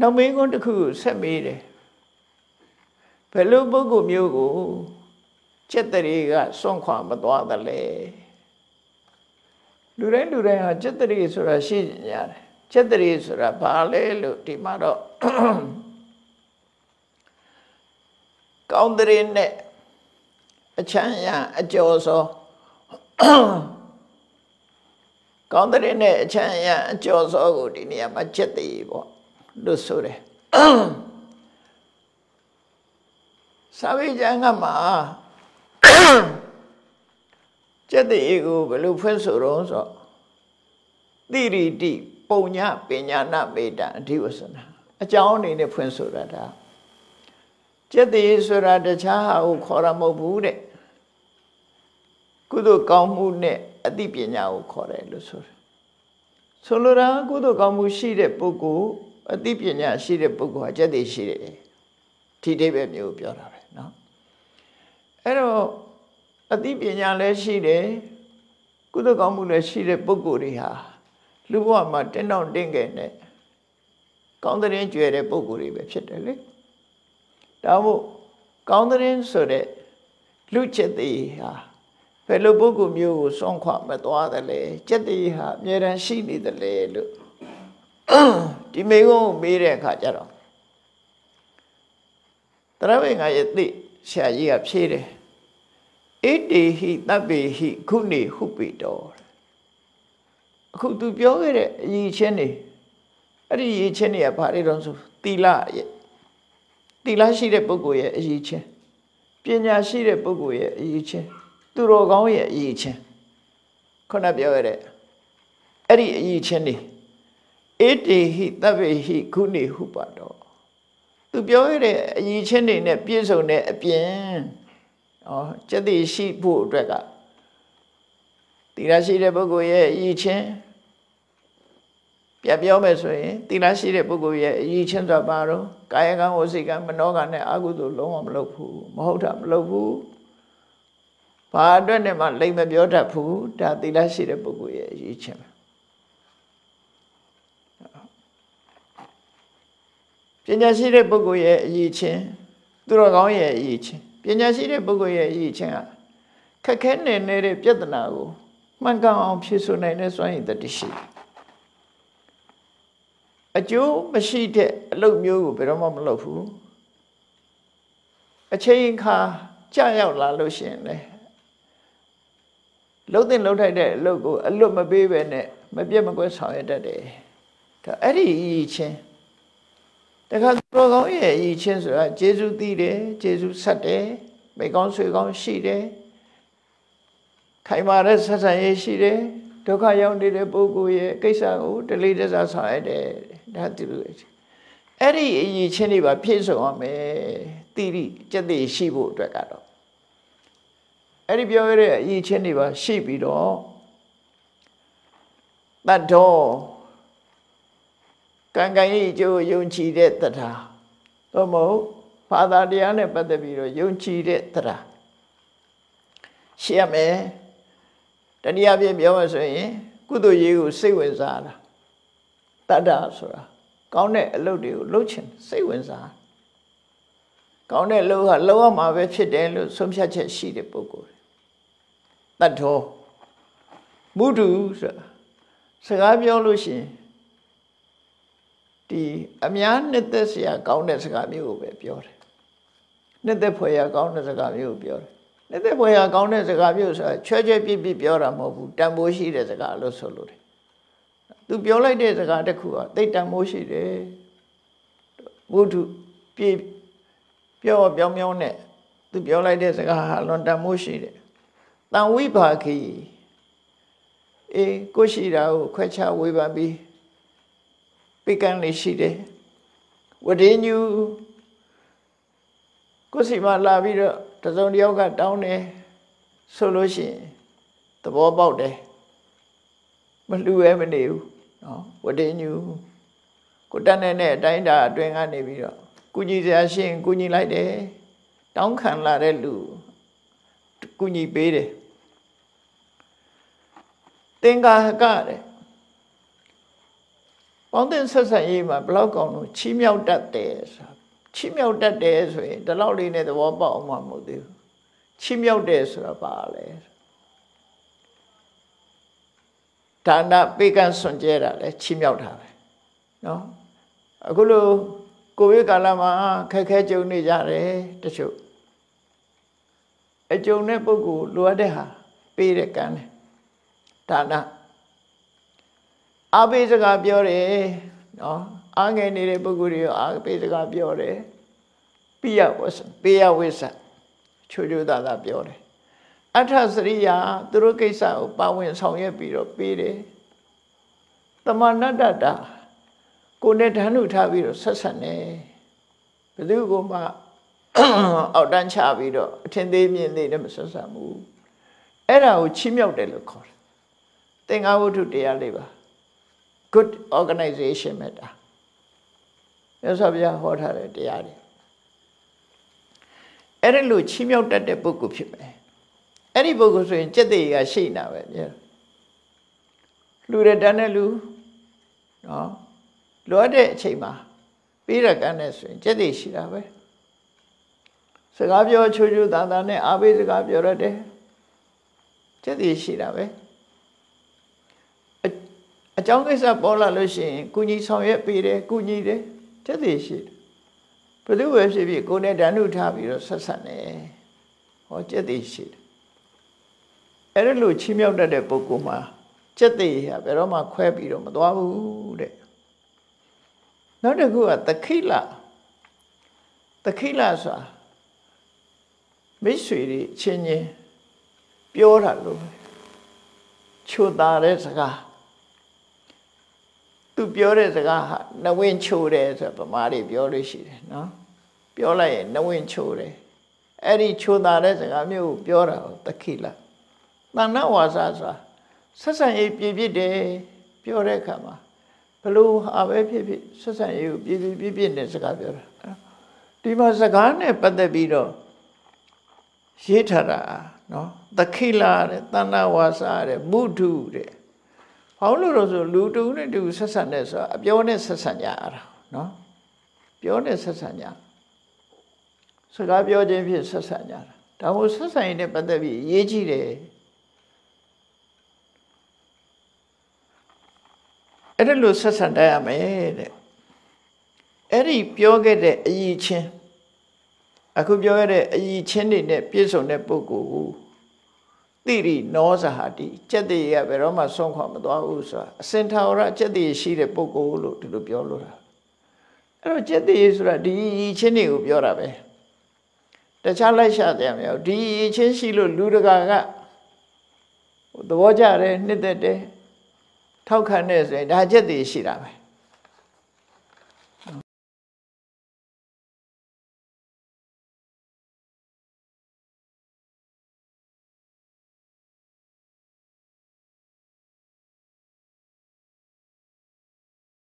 နောက်မင်းကုန်းတစ်ခုဆက်မေးတယ်ဘယ်လိုပုဂ္ဂိုလ်မျိုးကိုจิตတရေကစွန့်ခွာမသွားသလဲလူတိုင်းလူတိုင်းဟာจิตတရေဆိုတာရှိကြတယ်จิตတရေဆိုတာဘာလဲလို့ဒီမှာတော့ကောင်းတရေနဲ့အချမ်းရအကျော်စောကောင်းတဲ့နဲ့အချမ်းရအကျော်စောကိုဒီနေရာမှာချက်တည်ပေါ့ လို့ဆိုတယ်စာဝိကျမ်းကမှာချက်တည်ကိုဘယ်လိုဖွင့်ဆိုတော့ဆိုတိရိတိပုံညပညာနာမေတ္တာအဓိဝဆနာအကြောင်းအနေနဲ့ဖွင့်ဆိုတာဒါချက်တည်ဆိုတာတခြားဟာကိုခေါ်ရမဟုတ်ဘူးတဲ့ကုသိုလ်ကောင်းမှုနဲ့အသိပညာကိုခေါ်တယ်လို့ဆိုတယ်ဆိုလိုတာကုသိုလ်ကောင်းမှုရှိတဲ့ပုဂ္ဂိုလ် အသိပညာရှိတဲ့ပုဂ္ဂိုလ်ဟာကျက်တည်ရှိတယ်ဒီအိဗယ်မျိုးပြောတာပဲเนาะအဲ့တော့အသိပညာလည်းရှိတယ်ကုသိုလ်ကောင်းမှုလည်းရှိတဲ့ပုဂ္ဂိုလ်တွေဟာလူဘဝမှာတင်းတောင့်တင်းငယ်နဲ့ကောင်းတဲ့ကြွယ်တဲ့ပုဂ္ဂိုလ်တွေပဲဖြစ်တယ်လေဒါမို့ကောင်းတဲ့ဆိုတဲ့လူချက်သေးဟာဘယ်လိုပုဂ္ဂိုလ်မျိုးကိုစွန့်ခွာမသွားတယ်လဲစက်တိဟာအမြဲတမ်းရှိနေတယ်လေလို့ ဒီမိကုန်းကိုမေးတဲ့အခါကျတော့တရဝေငါရဲ့သိဆရာကြီးကဖြေတယ်ဣတိဟိတပ္ပေဟိခုနေဟုပိတောအခုသူပြောခဲ့တဲ့အရေးချင်းနေအဲ့ဒီရေးချင်းတွေကဘာတွေတော့ဆိုသီလရဲ့သီလရှိတဲ့ပုဂ္ဂိုလ်ရဲ့အရေးချင်းပညာရှိတဲ့ပုဂ္ဂိုလ်ရဲ့အရေးချင်းသူတော်ကောင်းရဲ့အရေးချင်းခုနပြောရတဲ့အဲ့ဒီအရေးချင်းနေ အေတေဟိတဗ္ဗေဟိခုနေဟုပါတော့သူပြောရတဲ့အရေးချင်းတွေနဲ့ပြည့်စုံတဲ့အပြင်ဩစက်တိရှိဖို့အတွက်ကတိရရှိတဲ့ပုဂ္ဂိုလ်ရဲ့အရေးချင်းပြပြောမယ်ဆိုရင်တိရရှိတဲ့ပုဂ္ဂိုလ်ရဲ့အရေးချင်းဆိုတာဘာတော့ကာယကံဝစီကံမနောကံနဲ့အကုသိုလ်လုံးဝမလုပ်ဘူးမဟုတ်တာမလုပ်ဘူးဘာအတွက်နဲ့မှလိမ်မပြောတတ်ဘူးဒါသီလရှိတဲ့ပုဂ္ဂိုလ်ရဲ့အရေးချင်း ပညာရှိတဲ့ပုဂ္ဂိုလ်ရဲ့အရေးချင်းသူတော်ကောင်းရဲ့အရေးချင်းပညာရှိတဲ့ပုဂ္ဂိုလ်ရဲ့အရေးချင်းကခက်ခဲနေနေတဲ့ပြဿနာကိုမှန်ကန်အောင်ဖြေဆိုနိုင်တဲ့စွမ်းရည်တတိရှိအကျိုးမရှိတဲ့အလုပ်မျိုးကိုဘယ်တော့မှမလုပ်ဘူးအချိန်ခါကြာရောက်လာလို့ရှိရင်လေလှုပ်တဲ့လှုပ်ထိုက်တဲ့အလုပ်ကိုအလွတ်မပေးပဲနဲ့မပြတ်မကွက်ဆောင်ရတတ်တယ်ဒါအဲ့ဒီအည်ချင်း တခါတော်ကောင်းရဲ့အည်ချင်းဆိုတာဂျေစုသိတယ်ဂျေစုဆက်တယ်မိကောင်းဆွေကောင်းရှိတယ်ခိုင်မာတဲ့ဆက်ဆံရေးရှိတယ်ဒုက္ခရောက်နေတဲ့ပုဂ္ဂိုလ်ရဲ့ကိစ္စကိုတလေးတစားဆောင်ရတယ်ဒါသူတို့အဲ့ဒီအည်ချင်းတွေပါဖြည့်စုံအောင်မယ်တိတိစက်တိရှိဖို့အတွက်ကတော့အဲ့ဒီပြောရတဲ့အရေးချင်းတွေပါရှိပြီးတော့တတ်တော် ကံကံဤအကျိုးယုံကြည်တဲ့တရားသို့မဟုတ်ဘာသာတရားနဲ့ပတ်သက်ပြီးတော့ယုံကြည်တဲ့တရားရှိရမယ်တနည်းအားဖြင့်ပြောမှဆိုရင် ကုသိုလ်ရေးကိုစိတ်ဝင်စားတာတတ္တဆိုတာကောင်းတဲ့အလုပ်တွေကိုလုပ်ချင်စိတ်ဝင်စားကောင်းတဲ့အလုပ်ကလုပ်ရမှာပဲဖြစ်တယ်လို့ဆုံးဖြတ်ချက်ရှိတဲ့ပုဂ္ဂိုလ်တတ်တော်မုဒုဆိုတာစကားပြောလို့ရှိရင် ဒီအများနှစ်သက်စရာကောင်းတဲ့စကားမျိုးကိုပဲပြောတယ်နှစ်သက်ဖွယ်ရာကောင်းတဲ့စကားမျိုးကိုပြောတယ်နှစ်သက်ဖွယ်ရာကောင်းတဲ့စကားမျိုးဆိုတာချွဲချွဲပြစ်ပြစ်ပြောတာမဟုတ်ဘူးတန်ဖိုးရှိတဲ့စကားလို့ဆိုလို့တယ်သူပြောလိုက်တဲ့စကားတစ်ခုကသိတန်ဖိုးရှိတယ်ဘုဒ္ဓပြည့်ပြောပြောင်းပြောင်းနဲ့သူပြောလိုက်တဲ့စကားဟာလွန်တန်ဖိုးရှိတယ်တန်ဝိပါခိအေးကိုရှိတာကိုခွဲခြားဝေဖန်ပြီး ပိကံလေးရှိတယ်ဝဒင်းညူကိုစီမလာပြီးတော့တစုံတယောက်ကတောင်းတယ်ဆိုလို့ရှိရင်သဘောပေါက်တယ်မလှူရဲမနေဘူးနော်ဝဒင်းညူကိုတန်းနေတဲ့အတိုင်းတာအတွင်ကနေပြီးတော့ကုညီစရာရှိရင်ကုညီလိုက်တယ်တောင်းခံလာတဲ့လူကုညီပေးတယ်သင်္ကာဟကတဲ့ဩ ပေါင်းတင်ဆက်ဆံရေးမှာဘလောက်ကောင်လို့ချီးမြှောက်တတ်တယ်ဆိုတာချီးမြှောက်တတ်တယ်ဆိုရင်ဒီလောက်လေးနဲ့သဘောပေါက်အောင်မှမဟုတ်သေးဘူးချီးမြှောက်တယ်ဆိုတာပါလေဒါနပေကံစွန့်ကြဲတာလဲချီးမြှောက်တာပဲနော်အခုလို့ကိုဗစ်ကာလမှာခက်ခဲကြုံနေကြတယ်တချို့အကြုံတဲ့ပုဂ္ဂိုလ်လိုအပ်တဲ့ဟာပေးတဲ့ကံတယ်ဒါန အားပေးစကားပြောတယ်နော်အားငယ်နေတဲ့ပုဂ္ဂိုလ်တွေအားပေးစကားပြောတယ်ပိယဝဆပိယဝိဆချိုချိုသာသာပြောတယ်အထစရိယာသူတို့ကိစ္စကိုပါဝင်ဆောင်ရွက်ပြီးတော့ပေးတယ်တမဏတတကိုယ်နဲ့ဓာတ်နုထားပြီးတော့ဆက်ဆက်နေဘယ်သူကမှအောက်တန်းချပြီးတော့အထင်သေးမြင်သေးတယ်မဆက်ဆက်ဘူးအဲ့ဒါကိုချီးမြှောက်တယ်လို့ခေါ်တယ်သင်္ဃဝတ္ထုတရားလေးပါ good organization မဲ့တာမြတ်စွာဘုရားဟောထားတဲ့တရားတွေအဲ့ဒါလို့ချီးမြှောက်တတ်တဲ့ပုဂ္ဂိုလ်ဖြစ်မယ်အဲ့ဒီပုဂ္ဂိုလ်ဆိုရင်စက်သေးကရှိနေတာပဲပြလူရတန်းတဲ့လူနော်လိုအပ်တဲ့အချိန်မှာပြီးရကန်းနဲ့ဆိုရင်စက်သေးရှိတာပဲစကားပြောချိုးချိုးတန်တန်နဲ့အားပေးစကားပြောရတယ်စက်သေးရှိတာပဲအ ကြောင်းကိစ္စပေါ်လာလို့ရှိရင်ကုညီဆောင်ရွက်ပေးတယ်ကုညီတယ်တက်သေးရှိတယ်ဘယ်သူပဲဖြစ်ဖြစ်ကိုယ်နဲ့ဓာနုထားပြီးတော့ဆက်ဆက်နေဟောတက်သေးရှိတယ်အဲ့ဒါလို့ချီးမြှောက်တတ်တဲ့ပုဂ္ဂိုလ်မှာစက်သေးရဘယ်တော့မှခွဲပြီးတော့မသွားဘူးတဲ့နောက်တစ်ခုကသခိလသခိလဆိုတာမိတ်ဆွေတွေချင်းချင်းပြောတာလို့ချိုတာတဲ့စကား သူပြောတဲ့စကားဟာနဝင်းချိုတယ်ဆိုဗမာတွေပြောလို့ရှိတယ်နော်ပြောလိုက်ရင်နဝင်းချိုတယ်အဲ့ဒီချိုတာတဲ့စကားမျိုးကိုပြောတာတခိလတဏ္ဍဝါစာဆိုတာဆက်ဆံရေးပြည့်ပြည့်တယ်ပြောတဲ့အခါမှာဘလို့ဟာပဲဖြစ်ဖြစ်ဆက်ဆံရေးကိုပြည့်ပြည့်ပြည့်ပြည့်နဲ့စကားပြောတာဒီမှာစကားနဲ့ပတ်သက်ပြီးတော့ရေးထားတာနော်တခိလတဲ့တဏ္ဍဝါစာတဲ့မုဒုတဲ့ ဘာလို့လို့ဆိုလူတူနဲ့တူဆက်ဆံတဲ့ဆိုတာအပြောနဲ့ဆက်ဆံကြရတာနော်ပြောနဲ့ဆက်ဆံကြစကားပြောခြင်းဖြင့်ဆက်ဆံကြတာဒါမို့ဆက်ဆံရင်နဲ့ပတ်သက်ပြီးရေးကြည့်တယ်အဲ့ဒါလို့ဆက်ဆံတတ်ရမယ်တဲ့အဲ့ဒီပြောခဲ့တဲ့အယီချင်းအခုပြောခဲ့တဲ့အယီချင်းတွေနဲ့ပြည့်စုံတဲ့ပုဂ္ဂိုလ်ကို တိရိနောဇဟာတိစက်တည်းရဘယ်တော့မှဆုံးခွာမသွားဘူးဆိုတာအစင်ထာဝရစက်တည်းရှိတဲ့ပုဂ္ဂိုလ်လို့ဒီလိုပြောလို့တာအဲ့တော့စက်တည်းဆိုတာဒီချင်းတွေကိုပြောတာပဲတခြားလိုက်ရှာတယ်မရောဒီချင်းရှိလို့လူတကာကသဘောကျတယ်နှစ်သက်တယ်ထောက်ခံတယ်ဆိုရင်ဒါစက်တည်းရှိတာပဲ